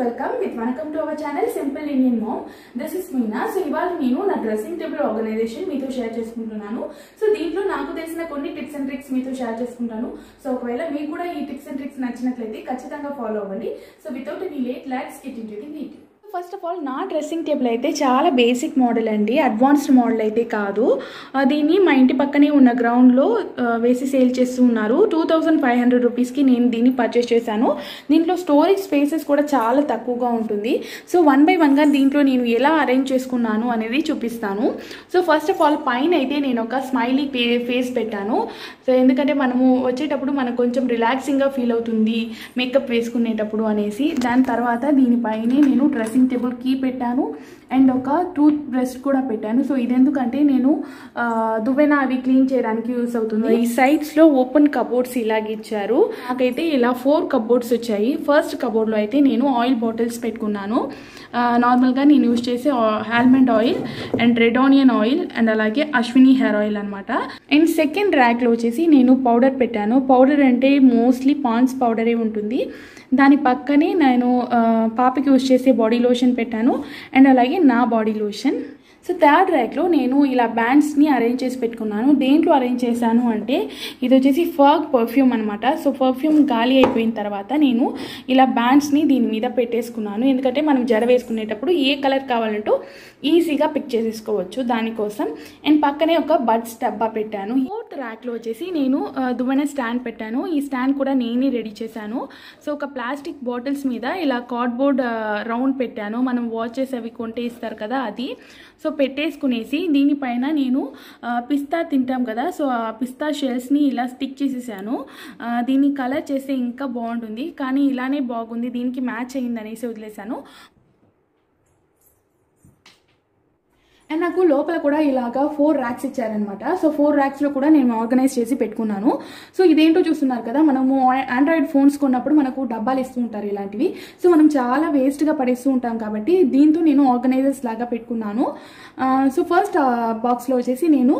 Welcome with welcome to our channel simple Indian mom this is Meena so ఇవాళ నేను నా dressing table organisation మీతో share చేసుకుంటున్నాను. So దీంట్లో నాకు తెలిసిన కొన్ని టిప్స్ అండ్ ట్రిక్స్ మీతో షేర్ చేసుకుంటాను. సో ఒకవేళ మీకు కూడా ఈ టిప్స్ అండ్ ట్రిక్స్ నచ్చినట్లయితే ఖచ్చితంగా ఫాలో అవ్వండి. So without any late let's get into the first of all నా డ్రెస్సింగ్ టేబుల్ అయితే చాలా బేసిక్ మోడల్ అండి. అడ్వాన్స్డ్ మోడల్ అయితే కాదు. దీన్ని మా ఇంటి పక్కనే ఉన్న గ్రౌండ్లో వేసి సేల్ చేస్తూ ఉన్నారు. టూ థౌజండ్ ఫైవ్ హండ్రెడ్ రూపీస్కి నేను దీన్ని పర్చేస్ చేశాను. దీంట్లో స్టోరేజ్ స్పేసెస్ కూడా చాలా తక్కువగా ఉంటుంది. సో వన్ బై వన్గా దీంట్లో నేను ఎలా అరేంజ్ చేసుకున్నాను అనేది చూపిస్తాను. సో ఫస్ట్ ఆఫ్ ఆల్ పైన అయితే నేను ఒక స్మైలీ పే ఫేస్ పెట్టాను. సో ఎందుకంటే మనము వచ్చేటప్పుడు మనకు కొంచెం రిలాక్సింగ్గా ఫీల్ అవుతుంది మేకప్ వేసుకునేటప్పుడు అనేసి. దాని తర్వాత దీనిపైనే నేను డ్రెస్సింగ్ టేబుల్ కీ పెట్టాను అండ్ ఒక టూత్ బ్రష్ కూడా పెట్టాను. సో ఇది ఎందుకంటే నేను దువ్వెన అవి క్లీన్ చేయడానికి యూస్ అవుతుంది. ఈ సైడ్స్లో ఓపెన్ కబోర్డ్స్ ఇలాగ ఇచ్చారు. నాకైతే ఇలా ఫోర్ కబోర్డ్స్ వచ్చాయి. ఫస్ట్ కబోర్డ్లో అయితే నేను ఆయిల్ బాటిల్స్ పెట్టుకున్నాను. నార్మల్గా నేను యూస్ చేసే almond oil and red onion oil and అలాగే అశ్విని హెయిర్ ఆయిల్ అనమాట అండ్ సెకండ్ ర్యాక్లో వచ్చేసి నేను పౌడర్ పెట్టాను. పౌడర్ అంటే మోస్ట్లీ పాన్స్ పౌడరే ఉంటుంది. దాని పక్కనే నేను పాపకి యూజ్ చేసే బాడీ లోషన్ పెట్టాను. అండ్ అలాగే నా బాడీ లోషన్. సో థర్డ్ ర్యాక్లో నేను ఇలా బ్యాండ్స్ని అరేంజ్ చేసి పెట్టుకున్నాను. దేంట్లో అరేంజ్ చేశాను అంటే ఇది వచ్చేసి ఫర్గ్ పర్ఫ్యూమ్ అనమాట సో పర్ఫ్యూమ్ గాలి అయిపోయిన తర్వాత నేను ఇలా బ్యాండ్స్ని దీని మీద పెట్టేసుకున్నాను. ఎందుకంటే మనం జడ వేసుకునేటప్పుడు ఏ కలర్ కావాలంటూ ఈజీగా పిక్ చేసేసుకోవచ్చు దానికోసం. అండ్ పక్కనే ఒక బడ్స్ డబ్బా పెట్టాను. ఫోర్త్ ర్యాక్లో వచ్చేసి నేను ఆ, దువ్వెన స్టాండ్ పెట్టాను. ఈ స్టాండ్ కూడా నేనే రెడీ చేశాను. సో ఒక ప్లాస్టిక్ బాటిల్స్ మీద ఇలా కార్డ్బోర్డ్ రౌండ్ పెట్టాను. మనం వాచెస్ అవి కొంటే ఇస్తారు కదా అది. సో పెట్టేసుకునేసి దీనిపైన నేను పిస్తా తింటాం కదా సో ఆ పిస్తా షెల్స్ని ఇలా స్టిక్ చేసేసాను. దీన్ని కలర్ చేస్తే ఇంకా బాగుంటుంది కానీ ఇలానే బాగుంది దీనికి మ్యాచ్ అయ్యింది అనేసి వదిలేసాను అండ్ నాకు లోపల కూడా ఇలాగా ఫోర్ ర్యాక్స్ ఇచ్చారనమాట సో ఫోర్ ర్యాక్స్లో కూడా నేను ఆర్గనైజ్ చేసి పెట్టుకున్నాను. సో ఇదేంటో చూస్తున్నారు కదా మనము ఆండ్రాయిడ్ ఫోన్స్ కొన్నప్పుడు మనకు డబ్బాలు ఇస్తూ ఉంటారు ఇలాంటివి. సో మనం చాలా వేస్ట్గా పడేస్తూ ఉంటాం కాబట్టి దీంతో నేను ఆర్గనైజర్స్ లాగా పెట్టుకున్నాను. సో ఫస్ట్ బాక్స్లో వచ్చేసి నేను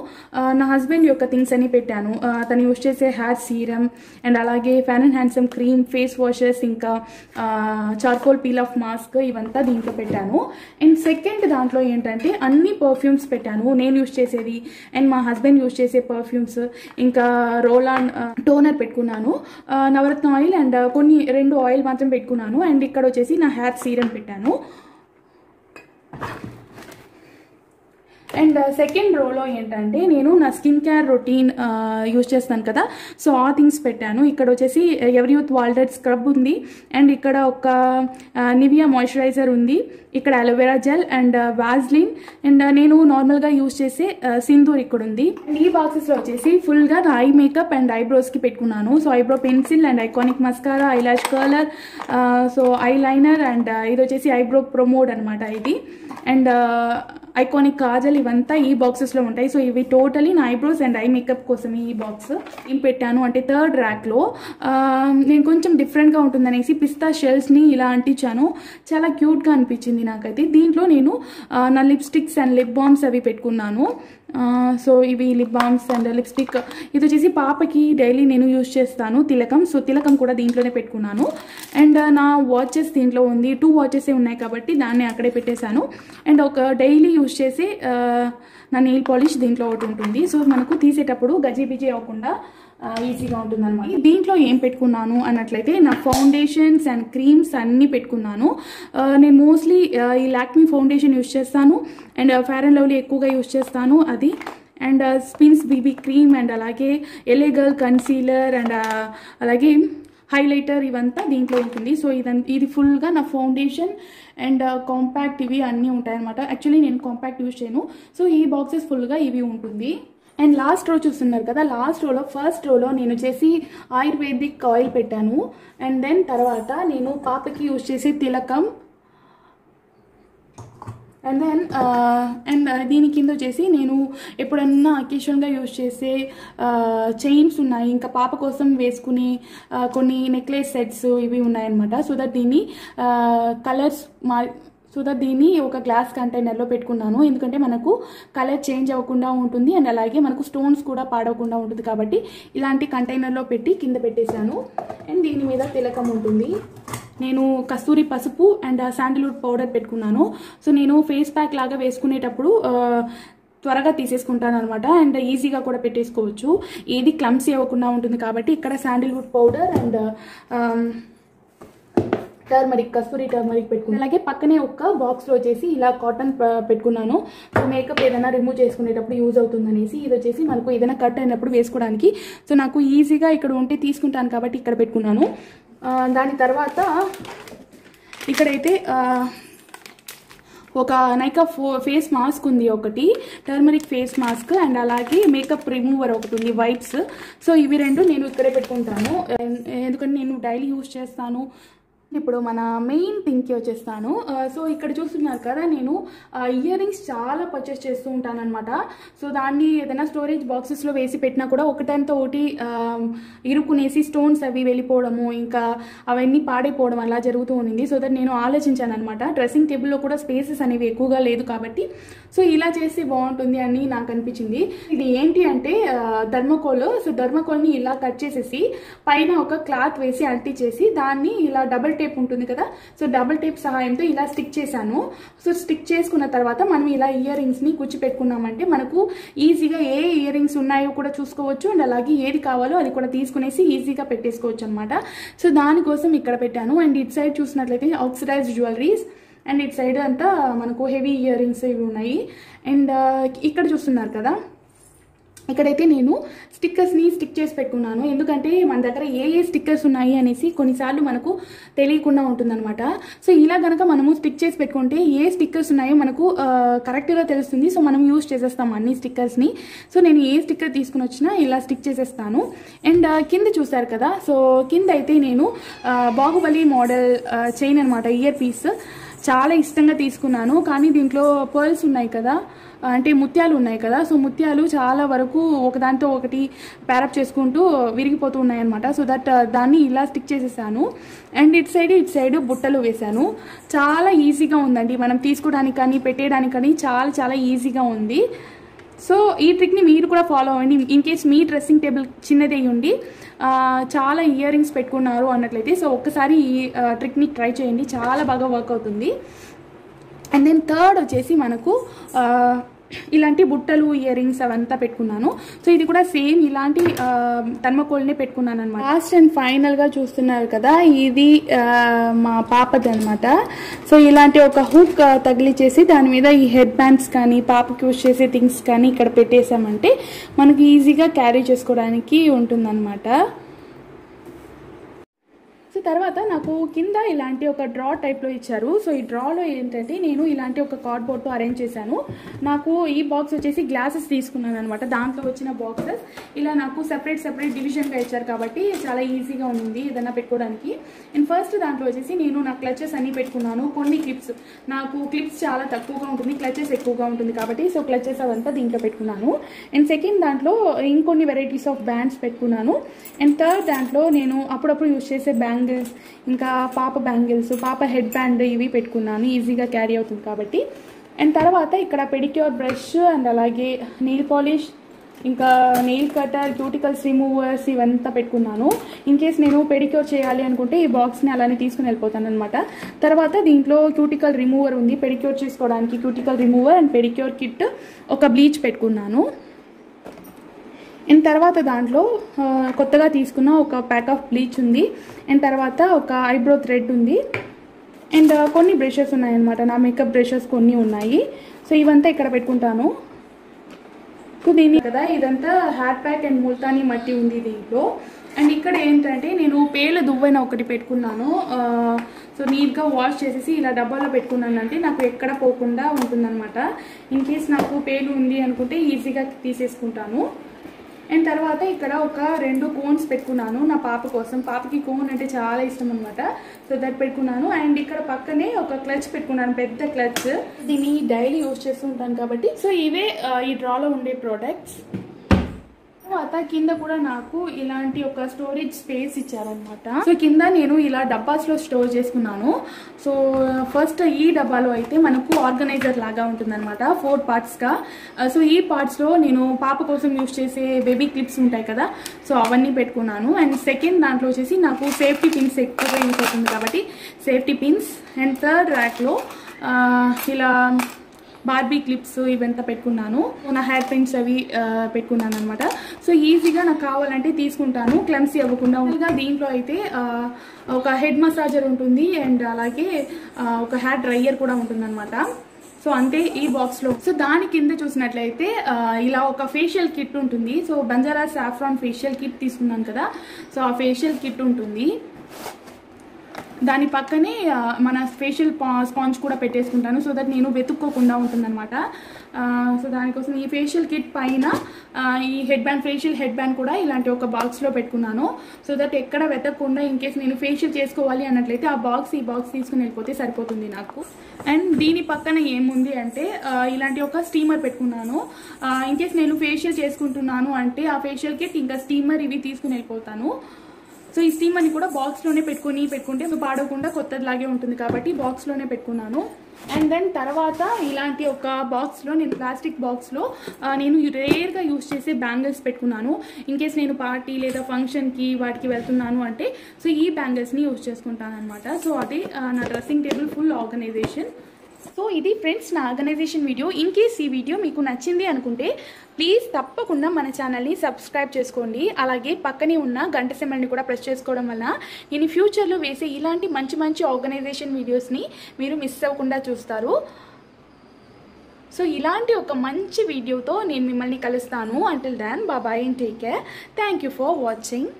నా హస్బెండ్ యొక్క థింగ్స్ అన్ని పెట్టాను. తను యూస్ చేసే హెయిర్ సీరం అండ్ అలాగే fan and handsome cream face washes ఇంకా చార్కోల్ పీల్ ఆఫ్ మాస్క్ ఇవంతా దీంట్లో పెట్టాను. అండ్ సెకండ్ దాంట్లో ఏంటంటే అన్ని పర్ఫ్యూమ్స్ పెట్టాను. నేను యూస్ చేసేది అండ్ మా హస్బెండ్ యూస్ చేసే పర్ఫ్యూమ్స్ ఇంకా రోల్ ఆన్ టోనర్ పెట్టుకున్నాను. Uh, Navratna oil and uh, కొన్ని రెండు ఆయిల్ మాత్రం పెట్టుకున్నాను. అండ్ ఇక్కడ వచ్చేసి నా హెయిర్ సీరం పెట్టాను. అండ్ సెకండ్ రోలో ఏంటంటే నేను నా స్కిన్ కేర్ రొటీన్ యూజ్ చేస్తాను కదా. సో ఆ థింగ్స్ పెట్టాను. ఇక్కడ వచ్చేసి ఎవరి యూత్ వాల్డెడ్ స్క్రబ్ ఉంది. అండ్ ఇక్కడ ఒక నివియా మాయిశ్చరైజర్ ఉంది. ఇక్కడ aloe vera gel and Vaseline. And నేను నార్మల్గా యూజ్ చేసే సింధూర్ ఇక్కడ ఉంది. అండ్ ఈ బాక్సెస్లో వచ్చేసి ఫుల్గా నా ఐ మేకప్ అండ్ ఐబ్రోస్కి పెట్టుకున్నాను. So eyebrow pencil and iconic mascara eyelash colour so eyeliner and ఇది వచ్చేసి ఐబ్రో ప్రొమోడ్ అనమాట ఇది. అండ్ ఐకానిక్ కాజల్ ఇవంతా ఈ బాక్సెస్లో ఉంటాయి. సో ఇవి టోటలీ నా ఐబ్రోస్ అండ్ ఐ మేకప్ కోసం ఈ బాక్స్ నేను పెట్టాను అంటే థర్డ్ ర్యాక్లో నేను కొంచెం డిఫరెంట్గా ఉంటుందనేసి పిస్తా షెల్స్ని ఇలా అంటించాను. చాలా క్యూట్గా అనిపించింది నాకైతే. దీంట్లో నేను నా లిప్స్టిక్స్ అండ్ లిప్ బామ్స్ అవి పెట్టుకున్నాను. సో ఇవి లిప్ బామ్స్ అండ్ లిప్స్టిక్ ఇది వచ్చేసి పాపకి డైలీ నేను యూజ్ చేస్తాను తిలకం. సో తిలకం కూడా దీంట్లోనే పెట్టుకున్నాను. అండ్ నా వాచెస్ దీంట్లో ఉంది. టూ వాచెసే ఉన్నాయి కాబట్టి దాన్ని అక్కడే పెట్టేశాను. అండ్ ఒక డైలీ యూజ్ చేసే నా నెయిల్ పాలిష్ దీంట్లో ఒకటి ఉంటుంది. సో మనకు తీసేటప్పుడు గజిబిజి అవ్వకుండా ఈజీగా ఉంటుంది అనమాట దీంట్లో ఏం పెట్టుకున్నాను అన్నట్లయితే నా ఫౌండేషన్స్ అండ్ క్రీమ్స్ అన్నీ పెట్టుకున్నాను. నేను మోస్ట్లీ ఈ లాక్మీ ఫౌండేషన్ యూస్ చేస్తాను. అండ్ ఫేర్ అండ్ లవ్లీ ఎక్కువగా యూస్ చేస్తాను అది. And Spinz BB cream and అలాగే ఎలేగల్ కన్సీలర్ అండ్ అలాగే హైలైటర్ ఇవంతా దీంట్లో ఉంటుంది. సో ఇదం ఇది ఫుల్గా నా ఫౌండేషన్ అండ్ కాంపాక్ట్ ఇవి అన్నీ ఉంటాయన్నమాట. యాక్చువల్లీ నేను కాంపాక్ట్ యూజ్ చేయను. సో ఈ బాక్సెస్ ఫుల్గా ఇవి ఉంటుంది. అండ్ లాస్ట్ రో చూస్తున్నారు కదా లాస్ట్ రోలో ఫస్ట్ రోలో నేను వచ్చేసి ఆయుర్వేదిక్ ఆయిల్ పెట్టాను. అండ్ దెన్ తర్వాత నేను పాపకి యూజ్ చేసే తిలకం. అండ్ దెన్ అండ్ దీని కింద వచ్చేసి నేను ఎప్పుడన్నా అకేషన్గా యూజ్ చేసే uh, చైన్స్ ఉన్నాయి. ఇంకా పాప కోసం వేసుకునే uh, కొన్ని నెక్లెస్ సెట్స్ ఇవి ఉన్నాయన్నమాట. సో దట్ దీన్ని uh, కలర్స్ మా సో దట్ దీన్ని ఒక గ్లాస్ కంటైనర్లో పెట్టుకున్నాను. ఎందుకంటే మనకు కలర్ చేంజ్ అవ్వకుండా ఉంటుంది అండ్ అలాగే మనకు స్టోన్స్ కూడా పాడవకుండా ఉంటుంది కాబట్టి ఇలాంటి కంటైనర్లో పెట్టి కింద పెట్టేశాను. అండ్ దీని మీద తిలకం ఉంటుంది. నేను కస్తూరి పసుపు అండ్ శాండిల్వుడ్ పౌడర్ పెట్టుకున్నాను. సో నేను ఫేస్ ప్యాక్ లాగా వేసుకునేటప్పుడు త్వరగా తీసేసుకుంటాను అనమాట అండ్ ఈజీగా కూడా పెట్టేసుకోవచ్చు. ఏది క్లమ్సీ అవ్వకుండా ఉంటుంది కాబట్టి ఇక్కడ శాండిల్వుడ్ పౌడర్ అండ్ టర్మరిక్ కస్తూరి టర్మరిక్ పెట్టుకున్నాను అలాగే పక్కనే ఒక బాక్స్లో వచ్చేసి ఇలా కాటన్ పెట్టుకున్నాను. సో మేకప్ ఏదైనా రిమూవ్ చేసుకునేటప్పుడు యూజ్ అవుతుంది అనేసి ఇది వచ్చేసి మనకు ఏదైనా కట్ అయినప్పుడు వేసుకోవడానికి. సో నాకు ఈజీగా ఇక్కడ ఉంటే తీసుకుంటాను కాబట్టి ఇక్కడ పెట్టుకున్నాను. దాని తర్వాత ఇక్కడైతే ఒక నైకా ఫో ఫేస్ మాస్క్ ఉంది ఒకటి. టర్మరిక్ ఫేస్ మాస్క్ అండ్ అలాగే మేకప్ రిమూవర్ ఒకటి ఉంది వైప్స్ సో ఇవి రెండు నేను ఇక్కడే పెట్టుకుంటాను. ఎందుకంటే నేను డైలీ యూస్ చేస్తాను. ఇప్పుడు మన మెయిన్ థింగ్కి వచ్చేస్తాను. సో ఇక్కడ చూస్తున్నారు కదా నేను ఇయర్ రింగ్స్ చాలా పర్చేస్ చేస్తూ ఉంటాను అనమాట సో దాన్ని ఏదైనా స్టోరేజ్ బాక్సెస్లో వేసి పెట్టినా కూడా ఒకటంతా ఒకటి ఇరుక్కునేసి స్టోన్స్ అవి వెళ్ళిపోవడము ఇంకా అవన్నీ పాడైపోవడం అలా జరుగుతూ ఉంది. సో దట్ నేను ఆలోచించాను అనమాట డ్రెస్సింగ్ టేబుల్లో కూడా స్పేసెస్ అనేవి ఎక్కువగా లేదు కాబట్టి. సో ఇలా చేస్తే బాగుంటుంది అని నాకు అనిపించింది. ఇది ఏంటి అంటే ధర్మకోల్. సో ధర్మకోల్ని ఇలా కట్ చేసేసి పైన ఒక క్లాత్ వేసి అంటించేసి దాన్ని ఇలా డబల్ టేప్ ఉంటుంది కదా? సో డబుల్ టేప్ సహాయంతో ఇలా స్టిక్ చేశాను. సో స్టిక్ చేసుకున్న తర్వాత మనం ఇలా ఇయర్ రింగ్స్ని కుచ్చి పెట్టుకున్నామంటే మనకు ఈజీగా ఏ ఇయర్ రింగ్స్ ఉన్నాయో కూడా చూసుకోవచ్చు. అండ్ అలాగే ఏది కావాలో అది కూడా తీసుకునేసి ఈజీగా పెట్టేసుకోవచ్చు అనమాట సో దానికోసం ఇక్కడ పెట్టాను. అండ్ ఇట్ సైడ్ చూసినట్లయితే oxidise jewelleries and it side అంతా మనకు హెవీ ఇయర్ రింగ్స్ ఇవి ఉన్నాయి. అండ్ ఇక్కడ చూస్తున్నారు కదా? ఇక్కడైతే నేను స్టిక్కర్స్ని స్టిక్ చేసి పెట్టుకున్నాను ఎందుకంటే మన దగ్గర ఏ ఏ స్టిక్కర్స్ ఉన్నాయి అనేసి కొన్నిసార్లు మనకు తెలియకుండా ఉంటుందన్నమాట. సో ఇలా కనుక మనము స్టిక్ చేసి పెట్టుకుంటే ఏ స్టిక్కర్స్ ఉన్నాయో మనకు కరెక్ట్గా తెలుస్తుంది. సో మనం యూజ్ చేసేస్తాం అన్ని స్టిక్కర్స్ని. సో నేను ఏ స్టిక్కర్ తీసుకుని వచ్చినా ఇలా స్టిక్ చేసేస్తాను. అండ్ కింద చూసారు కదా? సో కింద అయితే నేను బాహుబలి మోడల్ చైన్ అనమాట ఇయర్ పీస్. చాలా ఇష్టంగా తీసుకున్నాను. కానీ దీంట్లో పర్ల్స్ ఉన్నాయి కదా. అంటే ముత్యాలు ఉన్నాయి కదా. సో ముత్యాలు చాలా వరకు ఒకదానితో ఒకటి ప్యారప్ చేసుకుంటూ విరిగిపోతూ ఉన్నాయన్నమాట. సో దట్ uh, దాన్ని ఇలా స్టిక్ చేసేసాను. And it side it side బుట్టలు వేశాను. చాలా ఈజీగా ఉందండి. మనం తీసుకోవడానికి కానీ పెట్టేయడానికి కానీ చాలా చాలా ఈజీగా ఉంది. సో ఈ ట్రిక్ని మీరు కూడా ఫాలో అవ్వండి. ఇన్ కేస్ మీ డ్రెస్సింగ్ టేబుల్ చిన్నది అయ్యుండి ఉండి చాలా ఇయర్ రింగ్స్ పెట్టుకున్నారు అన్నట్లయితే సో ఒక్కసారి ఈ ట్రిక్ని ట్రై చేయండి. చాలా బాగా వర్క్ అవుతుంది. అండ్ దెన్ థర్డ్ వచ్చేసి మనకు ఇలాంటి బుట్టలు ఇయర్ రింగ్స్ అవంతా పెట్టుకున్నాను. సో ఇది కూడా సేమ్ ఇలాంటి తన్మకోల్నే పెట్టుకున్నాను అనమాట లాస్ట్ అండ్ ఫైనల్గా చూస్తున్నారు కదా ఇది మా పాపది అనమాట సో ఇలాంటి ఒక హుక్ తగిలిచేసి దాని మీద ఈ హెడ్ బ్యాండ్స్ కానీ పాపకి యూజ్ చేసే థింగ్స్ కానీ ఇక్కడ పెట్టేసామంటే మనకి ఈజీగా క్యారీ చేసుకోవడానికి ఉంటుందన్నమాట. తర్వాత నాకు కింద ఇలాంటి ఒక డ్రా టైప్లో ఇచ్చారు. సో ఈ డ్రాలో ఏంటంటే నేను ఇలాంటి ఒక కార్డ్బోర్డ్తో అరేంజ్ చేశాను. నాకు ఈ బాక్స్ వచ్చేసి గ్లాసెస్ తీసుకున్నాను అనమాట దాంట్లో వచ్చిన బాక్సెస్ ఇలా నాకు సెపరేట్ సెపరేట్ డివిజన్గా ఇచ్చారు కాబట్టి చాలా ఈజీగా ఉంది ఏదైనా పెట్టుకోవడానికి. అండ్ ఫస్ట్ దాంట్లో వచ్చేసి నేను నా క్లచెస్ అన్ని పెట్టుకున్నాను. కొన్ని క్లిప్స్ నాకు క్లిప్స్ చాలా తక్కువగా ఉంటుంది. క్లచెస్ ఎక్కువగా ఉంటుంది కాబట్టి సో క్లచెస్ అవంతా దీంట్లో పెట్టుకున్నాను. అండ్ సెకండ్ దాంట్లో ఇంకొన్ని వెరైటీస్ ఆఫ్ బ్యాండ్స్ పెట్టుకున్నాను. అండ్ థర్డ్ దాంట్లో నేను అప్పుడప్పుడు యూజ్ చేసే బ్యాంగిల్స్ ఇంకా పాప బ్యాంగిల్స్ పాప హెడ్ బ్యాండ్ ఇవి పెట్టుకున్నాను. ఈజీగా క్యారీ అవుతుంది కాబట్టి. అండ్ తర్వాత ఇక్కడ పెడిక్యూర్ బ్రష్ అండ్ అలాగే నెయిల్ పాలిష్ ఇంకా నెయిల్ కటర్ క్యూటికల్స్ రిమూవర్స్ ఇవంతా పెట్టుకున్నాను. ఇన్ కేస్ నేను పెడిక్యూర్ చేయాలి అనుకుంటే ఈ బాక్స్ని అలానే తీసుకుని వెళ్ళిపోతాను అనమాట తర్వాత దీంట్లో క్యూటికల్ రిమూవర్ ఉంది. పెడిక్యూర్ చేసుకోవడానికి cuticle remover and pedicure kit ఒక బ్లీచ్ పెట్టుకున్నాను. అండ్ తర్వాత దాంట్లో కొత్తగా తీసుకున్న ఒక ప్యాక్ ఆఫ్ బ్లీచ్ ఉంది. అండ్ తర్వాత ఒక ఐబ్రో థ్రెడ్ ఉంది. అండ్ కొన్ని బ్రషెస్ ఉన్నాయన్నమాట. నా మేకప్ బ్రషెస్ కొన్ని ఉన్నాయి. సో ఇవంతా ఇక్కడ పెట్టుకుంటాను. సో దీని కదా ఇదంతా హ్యాట్ ప్యాక్ అండ్ ముల్తానీ మట్టి ఉంది దీంట్లో. అండ్ ఇక్కడ ఏంటంటే నేను పేలు దువ్వైన ఒకటి పెట్టుకున్నాను. సో నీట్గా వాష్ చేసేసి ఇలా డబ్బాలో పెట్టుకున్నాను అంటే నాకు ఎక్కడ పోకుండా ఉంటుందన్నమాట. ఇన్ కేస్ నాకు పేలు ఉంది అనుకుంటే ఈజీగా తీసేసుకుంటాను. అండ్ తర్వాత ఇక్కడ ఒక రెండు కోన్స్ పెట్టుకున్నాను నా పాప కోసం. పాపకి కోన్ అంటే చాలా ఇష్టం అనమాట సో దట్ పెట్టుకున్నాను. అండ్ ఇక్కడ పక్కనే ఒక క్లచ్ పెట్టుకున్నాను. పెద్ద క్లచ్ దీన్ని డైలీ యూజ్ చేస్తూ ఉంటాను కాబట్టి. సో ఇవే ఈ డ్రాలో ఉండే ప్రోడక్ట్స్ తర్వాత కింద కూడా నాకు ఇలాంటి ఒక స్టోరేజ్ స్పేస్ ఇచ్చారనమాట సో కింద నేను ఇలా డబ్బాస్లో స్టోర్ చేసుకున్నాను. సో ఫస్ట్ ఈ డబ్బాలో అయితే మనకు ఆర్గనైజర్ లాగా ఉంటుందన్నమాట ఫోర్ పార్ట్స్గా. సో ఈ పార్ట్స్లో నేను పాప కోసం యూజ్ చేసే బేబీ క్లిప్స్ ఉంటాయి కదా సో అవన్నీ పెట్టుకున్నాను. అండ్ సెకండ్ దాంట్లో వచ్చేసి నాకు సేఫ్టీ పిన్స్ ఎక్కువగా యూజ్ అవుతుంది కాబట్టి సేఫ్టీ పిన్స్ అండ్ థర్డ్ ర్యాక్లో ఇలా బార్బీ క్లిప్స్ ఇవంతా పెట్టుకున్నాను. నా హెయిర్ పిన్స్ అవి పెట్టుకున్నాను అనమాట సో ఈజీగా నాకు కావాలంటే తీసుకుంటాను. క్లమ్సీ అవ్వకుండా ఉండగా దీంట్లో అయితే ఒక హెడ్ మసాజర్ ఉంటుంది అండ్ అలాగే ఒక హెయిర్ డ్రైయర్ కూడా ఉంటుంది సో అంతే ఈ బాక్స్లో సో దాని కింద చూసినట్లయితే ఇలా ఒక ఫేషియల్ కిట్ ఉంటుంది. So Banjara saffron facial kit తీసుకున్నాను కదా. సో ఆ ఫేషియల్ కిట్ ఉంటుంది. దాని పక్కనే మన ఫేషియల్ స్పాంజ్ కూడా పెట్టేసుకుంటాను. సో దట్ నేను వెతుక్కోకుండా ఉంటుందన్నమాట. సో దానికోసం ఈ ఫేషియల్ కిట్ పైన ఈ head band facial head band కూడా ఇలాంటి ఒక బాక్స్లో పెట్టుకున్నాను. సో దట్ ఎక్కడ వెతకకుండా ఇన్ కేస్ నేను ఫేషియల్ చేసుకోవాలి అన్నట్లయితే ఆ బాక్స్ ఈ బాక్స్ తీసుకుని వెళ్ళిపోతే సరిపోతుంది నాకు. అండ్ దీని పక్కన ఏముంది అంటే ఇలాంటి ఒక స్టీమర్ పెట్టుకున్నాను. ఇన్ కేస్ నేను ఫేషియల్ చేసుకుంటున్నాను అంటే ఆ ఫేషియల్ కిట్ ఇంకా స్టీమర్ ఇవి తీసుకుని వెళ్ళిపోతాను. సో ఈ స్టీమర్ని కూడా బాక్స్లోనే పెట్టుకొని పెట్టుకుంటే సో పాడవకుండా కొత్తదిలాగే ఉంటుంది కాబట్టి బాక్స్లోనే పెట్టుకున్నాను. అండ్ దెన్ తర్వాత ఇలాంటి ఒక బాక్స్లో నేను ప్లాస్టిక్ బాక్స్లో నేను రేర్గా యూస్ చేసే బ్యాంగిల్స్ పెట్టుకున్నాను. ఇన్ కేస్ నేను పార్టీ లేదా ఫంక్షన్కి వాటికి వెళ్తున్నాను అంటే సో ఈ బ్యాంగిల్స్ని యూస్ చేసుకుంటాను అనమాట సో అది నా dressing table full organisation so ఇది ఫ్రెండ్స్ నా ఆర్గనైజేషన్ వీడియో. ఇన్ కేస్ ఈ వీడియో మీకు నచ్చింది అనుకుంటే ప్లీజ్ తప్పకుండా మన ఛానల్ని సబ్స్క్రైబ్ చేసుకోండి. అలాగే పక్కనే ఉన్న గంట సింబల్ని కూడా ప్రెస్ చేసుకోవడం వల్ల నేను ఫ్యూచర్లో వేసే ఇలాంటి మంచి మంచి ఆర్గనైజేషన్ వీడియోస్ని మీరు మిస్ అవ్వకుండా చూస్తారు. సో ఇలాంటి ఒక మంచి వీడియోతో నేను మిమ్మల్ని కలుస్తాను. Until then bye bye and take care thank you for watching